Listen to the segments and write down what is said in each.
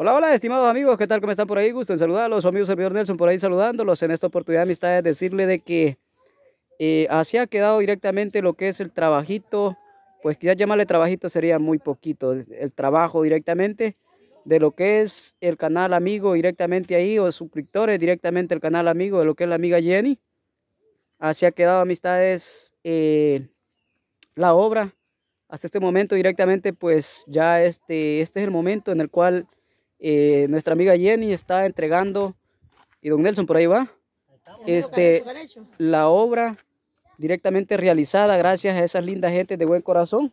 Hola, hola, estimados amigos, ¿qué tal? ¿Cómo están por ahí? Gusto en saludarlos, su amigo servidor Nelson por ahí saludándolos. En esta oportunidad, amistades, decirle de que eh, así ha quedado directamente lo que es el trabajito, pues quizás llamarle trabajito sería muy poquito, el trabajo directamente de lo que es el canal amigo directamente ahí, o suscriptores directamente el canal amigo de lo que es la amiga Jenny. Así ha quedado, amistades, eh, la obra. Hasta este momento directamente, pues ya este, este es el momento en el cual eh, nuestra amiga Jenny está entregando, y don Nelson por ahí va, este, la obra directamente realizada gracias a esas lindas gentes de buen corazón.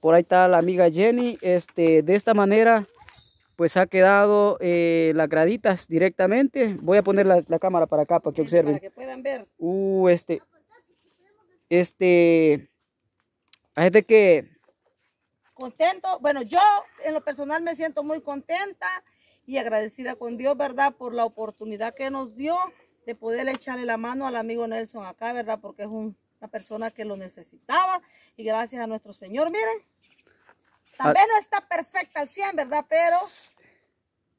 Por ahí está la amiga Jenny. Este, de esta manera, pues ha quedado eh, las graditas directamente. Voy a poner la, cámara para acá para que observen. Para que puedan ver. Uh, este, este, hay de que contento. Bueno, yo en lo personal me siento muy contenta y agradecida con Dios, ¿verdad? Por la oportunidad que nos dio de poder echarle la mano al amigo Nelson acá, ¿verdad? Porque es una persona que lo necesitaba y gracias a nuestro Señor, miren, también no está perfecta al 100, ¿verdad? Pero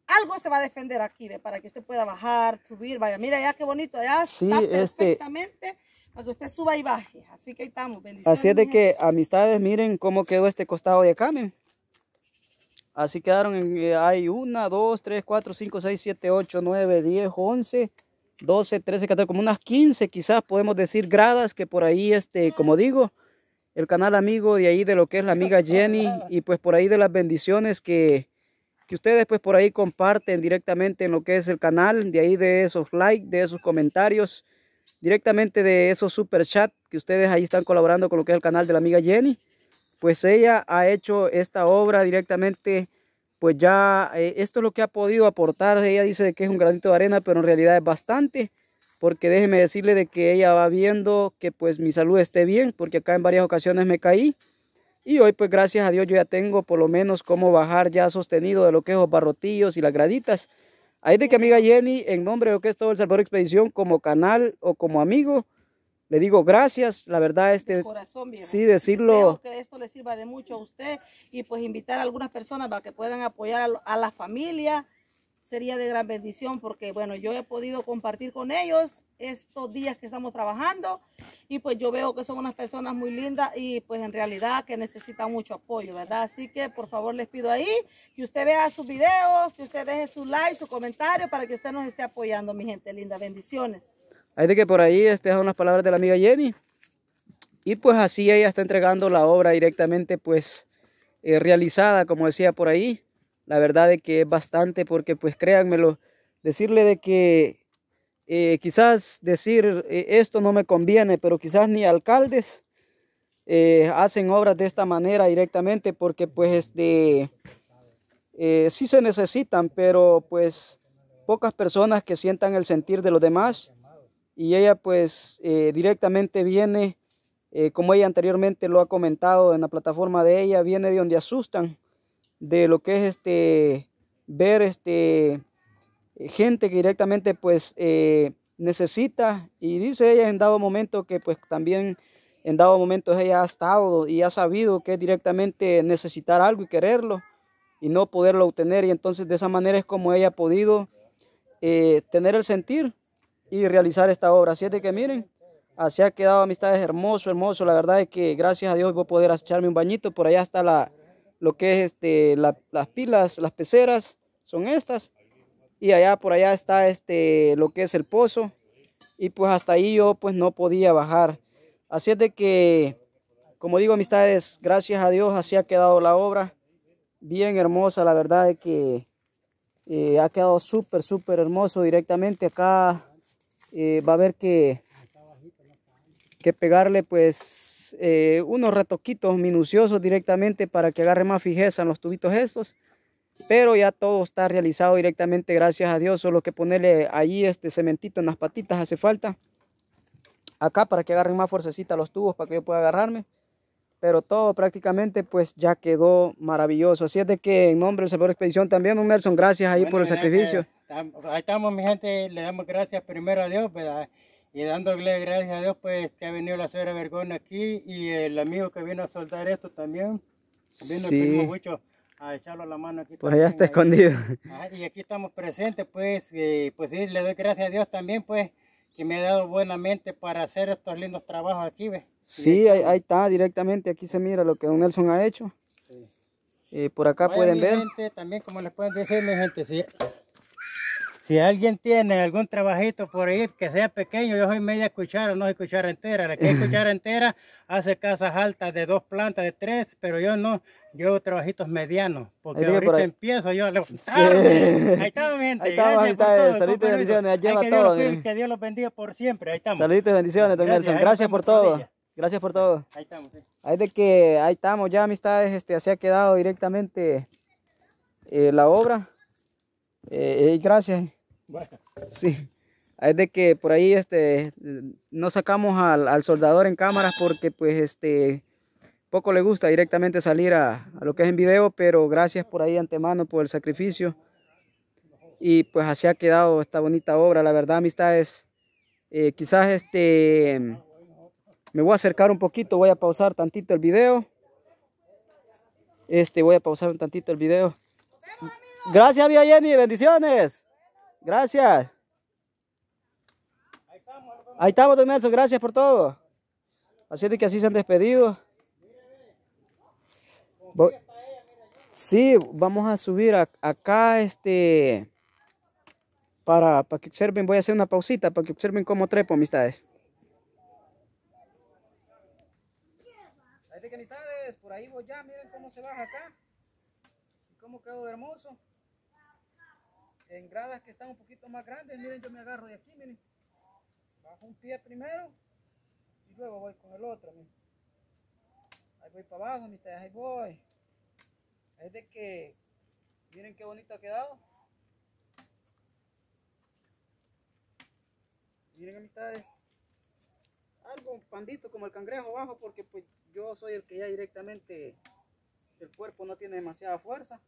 algo se va a defender aquí, ¿ve? Para que usted pueda bajar, subir, vaya, mira ya qué bonito, allá está este perfectamente para que usted suba y baje. Así que ahí estamos, bendiciones. Así es de que, amistades, miren cómo quedó este costado de acá, Así quedaron, en, eh, hay una, dos, tres, cuatro, cinco, seis, siete, ocho, nueve, diez, once, doce, trece, catorce, como unas quince quizás podemos decir gradas que por ahí, este, como digo, el canal amigo de ahí de lo que es la amiga Jenny y pues por ahí de las bendiciones que, que ustedes pues por ahí comparten directamente en lo que es el canal, de ahí de esos likes, de esos comentarios, directamente de esos super chat que ustedes ahí están colaborando con lo que es el canal de la amiga Jenny, pues ella ha hecho esta obra directamente, pues ya eh, esto es lo que ha podido aportar, ella dice que es un granito de arena, pero en realidad es bastante, porque déjeme decirle de que ella va viendo que pues mi salud esté bien, porque acá en varias ocasiones me caí, y hoy pues gracias a Dios yo ya tengo por lo menos cómo bajar ya sostenido de lo que es los barrotillos y las graditas, Ahí de que amiga Jenny, en nombre de lo que es todo el Salvador Expedición, como canal o como amigo, le digo gracias, la verdad este, corazón, sí decirlo. que esto le sirva de mucho a usted y pues invitar a algunas personas para que puedan apoyar a, la familia sería de gran bendición porque bueno, yo he podido compartir con ellos estos días que estamos trabajando y pues yo veo que son unas personas muy lindas y pues en realidad que necesitan mucho apoyo, ¿verdad? Así que por favor les pido ahí que usted vea sus videos, que usted deje su like, su comentario para que usted nos esté apoyando, mi gente linda. Bendiciones. Hay de que por ahí estas son las palabras de la amiga Jenny. Y pues así ella está entregando la obra directamente pues eh, realizada, como decía por ahí. La verdad es que es bastante porque pues créanmelo, decirle de que eh, quizás decir eh, esto no me conviene, pero quizás ni alcaldes eh, hacen obras de esta manera directamente porque pues este sí se necesitan, pero pues pocas personas que sientan el sentir de los demás y ella pues directamente viene, como ella anteriormente lo ha comentado en la plataforma de ella, viene de donde asustan, de lo que es este ver este gente que directamente pues eh, necesita y dice ella en dado momento que pues también en dado momento ella ha estado y ha sabido que directamente necesitar algo y quererlo y no poderlo obtener y entonces de esa manera es como ella ha podido eh, tener el sentir y realizar esta obra. Así es de que miren, así ha quedado amistades hermoso, hermoso. La verdad es que gracias a Dios voy a poder echarme un bañito. Por allá está la, lo que es este, las pilas, las peceras, son estas. Y allá por allá está este lo que es el pozo. Y pues hasta ahí yo pues no podía bajar. Así es de que como digo amistades gracias a Dios así ha quedado la obra. Bien hermosa la verdad es que eh, ha quedado súper súper hermoso directamente acá. Eh, va a haber que que pegarle pues eh, unos retoquitos minuciosos directamente para que agarre más fijeza en los tubitos estos pero ya todo está realizado directamente, gracias a Dios. Solo que ponerle ahí este cementito en las patitas hace falta. Acá para que agarren más fuercecita los tubos para que yo pueda agarrarme. Pero todo prácticamente pues ya quedó maravilloso. Así es de que en nombre del Salvador Expedición también, un Nelson, gracias ahí por el sacrificio. ahí estamos mi gente, le damos gracias primero a Dios, ¿verdad? Y dándole gracias a Dios pues que ha venido la señora Vergón aquí y el amigo que vino a soldar esto también. Vino sí. mucho a echarlo a la mano aquí. Por allá está ahí. escondido. Ajá, y aquí estamos presentes, pues, eh, pues sí, le doy gracias a Dios también, pues, que me ha dado buena mente para hacer estos lindos trabajos aquí, ¿ves? Sí, ahí, ahí está, directamente aquí se mira lo que don Nelson ha hecho. Sí. Eh, por acá Vaya, pueden ver. gente, también como les pueden decir, mi gente, si, si alguien tiene algún trabajito por ahí que sea pequeño, yo soy media cuchara, no soy cuchara entera. La que es cuchara entera hace casas altas de dos plantas, de tres, pero yo no, yo trabajitos medianos, porque Ahí por ahorita ahí. empiezo yo a levantarme. Ahí estamos, gente. Ahí estamos, gracias por amistades. todo, Saludos y compadrito. bendiciones. Ay, Lleva que Dios todo, los cuide, miren. que Dios los bendiga por siempre. Ahí estamos. Saludos y bendiciones, don Gracias, Nelson. ahí Gracias por todo. Gracias por todo. Ahí estamos. sí. Ahí de que ahí estamos ya, amistades, este, así ha quedado directamente eh, la obra. Eh, y gracias. Sí. Es de que por ahí este no sacamos al, al soldador en cámaras porque pues este poco le gusta directamente salir a, a lo que es en video, pero gracias por ahí antemano por el sacrificio. Y pues así ha quedado esta bonita obra, la verdad, amistades. eh, quizás este me voy a acercar un poquito, voy a pausar tantito el video. Este, voy a pausar un tantito el video. Gracias, Vía Jenny, bendiciones. Gracias. Ahí estamos, don Nelson, gracias por todo. Así es de que así se han despedido. Sí, vamos a subir acá, este, para, para que observen, voy a hacer una pausita para que observen cómo trepo, amistades. Ahí que amistades, por ahí voy ya, miren cómo se baja acá. Cómo quedó hermoso. En gradas que están un poquito más grandes, miren, yo me agarro de aquí, miren. Bajo un pie primero y luego voy con el otro, miren. Ahí voy para abajo, amistades, ahí voy. Es de que, miren qué bonito ha quedado. Miren amistades, algo pandito como el cangrejo abajo porque pues yo soy el que ya directamente el cuerpo no tiene demasiada fuerza.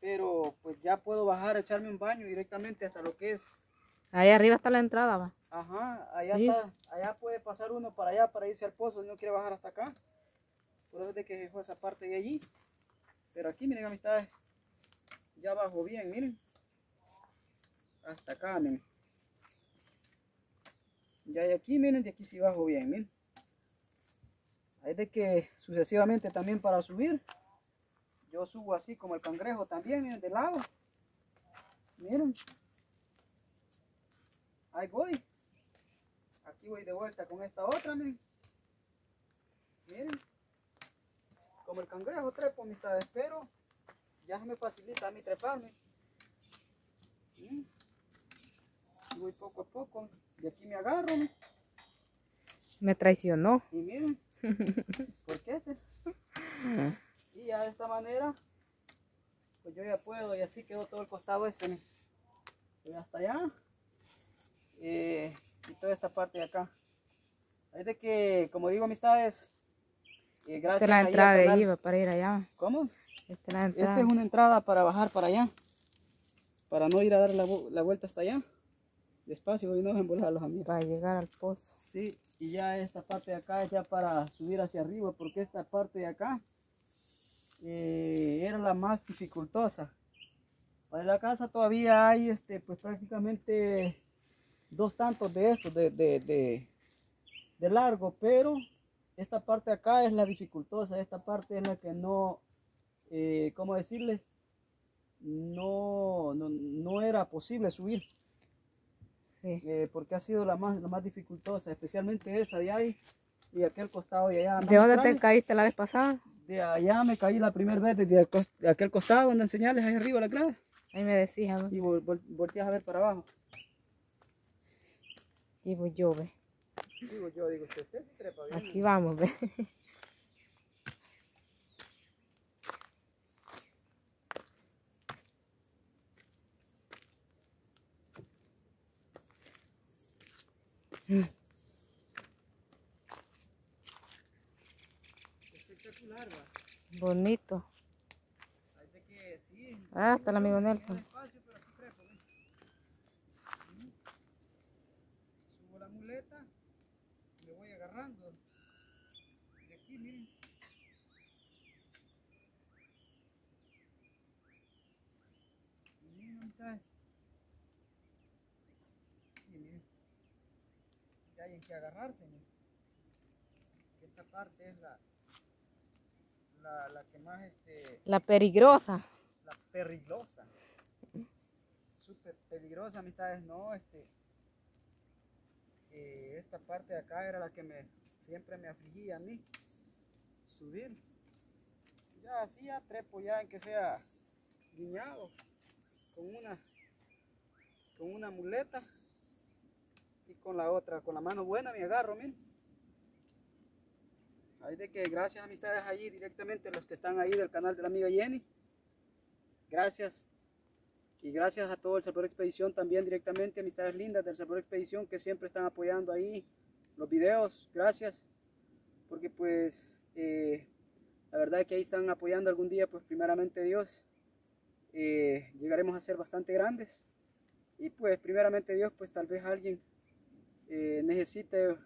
Pero pues ya puedo bajar, echarme un baño directamente hasta lo que es Ahí arriba está la entrada, va. Ajá, allá Sí. está, allá puede pasar uno para allá para irse al pozo no quiere bajar hasta acá. Por eso es de que dejó esa parte de allí. Pero aquí, miren amistades, ya bajo bien, miren. Hasta acá, miren. Ya de aquí, miren, de aquí sí bajo bien, miren. Ahí es de que sucesivamente también para subir, yo subo así como el cangrejo también, miren, de lado. Miren. Ahí voy. Aquí voy de vuelta con esta otra, miren. Miren. Como el cangrejo trepo, amistades, pero ya me facilita a mí treparme. ¿Mm? Y voy poco a poco. De aquí me agarro, miren. Me traicionó. Y miren. ¿Por qué este? Y ya de esta manera, pues yo ya puedo, y así quedó todo el costado este. Se ve hasta allá. Eh, y toda esta parte de acá. Es de que, como digo, amistades, eh, Esta gracias es la entrada de canal- ahí, va, para ir allá. ¿Cómo? Esta es la Esta entrada. es una entrada para bajar para allá. Para no ir a dar la, la vuelta hasta allá. Despacio y no embolar los amigos. Para llegar al pozo. Sí, y ya esta parte de acá es ya para subir hacia arriba, porque esta parte de acá eh, era la más dificultosa. Para la casa todavía hay este, pues prácticamente dos tantos de estos de, de, de, de largo, pero esta parte acá es la dificultosa, esta parte es la que no, eh, ¿cómo decirles? No, no, no era posible subir Sí. eh, porque ha sido la más, la más dificultosa, especialmente esa de ahí y aquel costado de allá. ¿De dónde por te caíste la vez pasada? De allá me caí la primera vez desde aquel costado donde señales ahí arriba la grada Ahí me decías, ¿no? y vol- vol- volteas a ver para abajo. Y pues yo, ve. Digo yo, digo, que usted se trepa bien. Aquí vamos, ve. Espectacular, Bonito. Hay de que sí. Ah, está el amigo Nelson. Espacio, pero aquí trepo. Subo la muleta, y le voy agarrando. De aquí, miren. Miren, amistades. Y miren. Ya hay en que agarrarse. Esta parte es la la, la que más, este, La peligrosa. la peligrosa. Súper peligrosa, amistades, no, este. eh, esta parte de acá era la que me siempre me afligía a mí. Subir. Ya así ya trepo ya en que sea guiñado con una con una muleta y con la otra, con la mano buena me agarro, miren. Ahí de que gracias amistades allí directamente los que están ahí del canal de la amiga Jenny. Gracias. Y gracias a todo el Salvador Expedición también directamente, amistades lindas del Salvador Expedición que siempre están apoyando ahí los videos. Gracias. Porque pues eh, la verdad es que ahí están apoyando algún día, pues primeramente Dios. eh, llegaremos a ser bastante grandes. Y pues primeramente Dios, pues tal vez alguien eh, necesite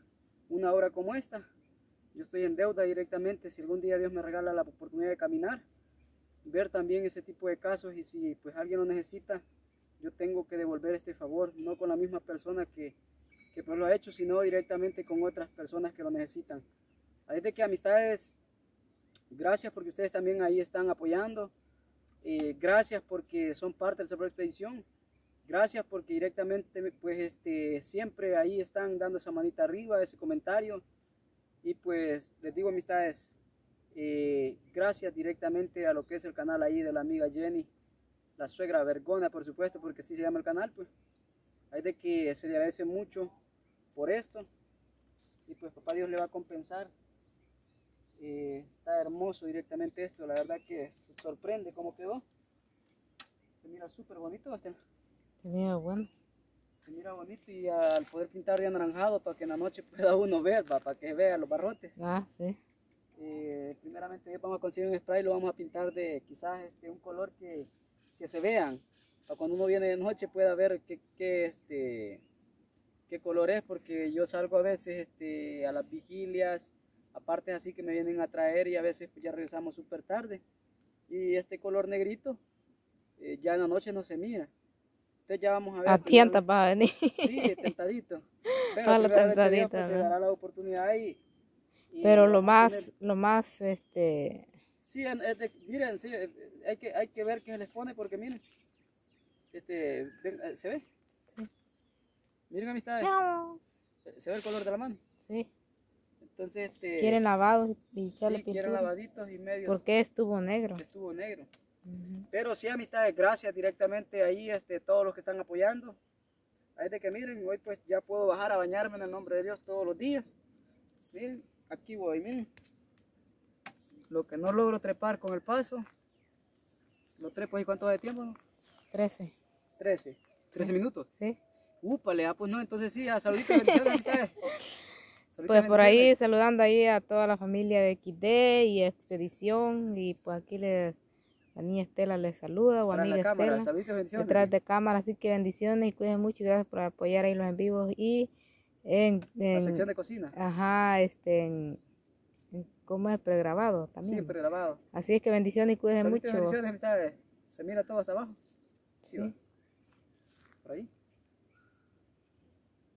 una obra como esta. Yo estoy en deuda directamente. Si algún día Dios me regala la oportunidad de caminar, ver también ese tipo de casos y si pues alguien lo necesita, yo tengo que devolver este favor, no con la misma persona que, que pues lo ha hecho, sino directamente con otras personas que lo necesitan. Ahí de que amistades, gracias porque ustedes también ahí están apoyando, eh, gracias porque son parte del Salvador Expedición, gracias porque directamente pues este, siempre ahí están dando esa manita arriba, ese comentario, y pues les digo amistades, eh, gracias directamente a lo que es el canal ahí de la amiga Jenny, la suegra Vergona, por supuesto, porque así se llama el canal, pues. Hay de que se le agradece mucho por esto. Y pues papá Dios le va a compensar. Eh, está hermoso directamente esto, la verdad que se sorprende cómo quedó. Se mira súper bonito, Bastián. Se mira bueno. Se mira bonito y al poder pintar de anaranjado para que en la noche pueda uno ver, va, para que vea los barrotes. Ah, sí. Eh, primeramente vamos a conseguir un spray, lo vamos a pintar de quizás este, un color que, que se vean, para cuando uno viene de noche pueda ver qué, qué, este, qué color es, porque yo salgo a veces este, a las vigilias, aparte así que me vienen a traer y a veces pues, ya regresamos súper tarde. Y este color negrito eh, ya en la noche no se mira. Entonces ya vamos a ver. A tientas va a venir. Sí, tentadito. Pero tentadita, pues, se dará la oportunidad y, y Pero lo más, tener- lo más, este, Sí, en- es de- miren, sí, eh, hay que, hay que ver qué les pone porque miren, este, eh, ¿se ve? Sí. Miren amistades, eh, se ve el color de la mano. sí, Entonces, este, quieren lavados y sí, echarle quieren pintura. lavaditos y medios, Porque estuvo negro. estuvo negro. Pero sí, amistades, gracias directamente ahí, este, todos los que están apoyando. Ahí de que miren, hoy pues ya puedo bajar a bañarme en el nombre de Dios todos los días. Miren, aquí voy, miren. Lo que no logro trepar con el paso, lo trepo ahí cuánto de tiempo, no? 13. 13. 13 minutos. Sí. Úpale, ah, pues no, entonces sí, a saluditos, bendiciones. Saluditos, Pues por ahí saludando ahí a toda la familia de XD y Expedición y pues aquí le, la niña Estela les saluda o Para amiga cámara, Estela detrás de cámara, así que bendiciones y cuiden mucho y gracias por apoyar ahí los en vivos y en, La sección de cocina. ajá, este, en, en- ¿cómo es pregrabado también? Siempre grabado. Así es que bendiciones y cuiden Saluditos, mucho. bendiciones, amistades. Se mira todo hasta abajo. Sí. Por ahí.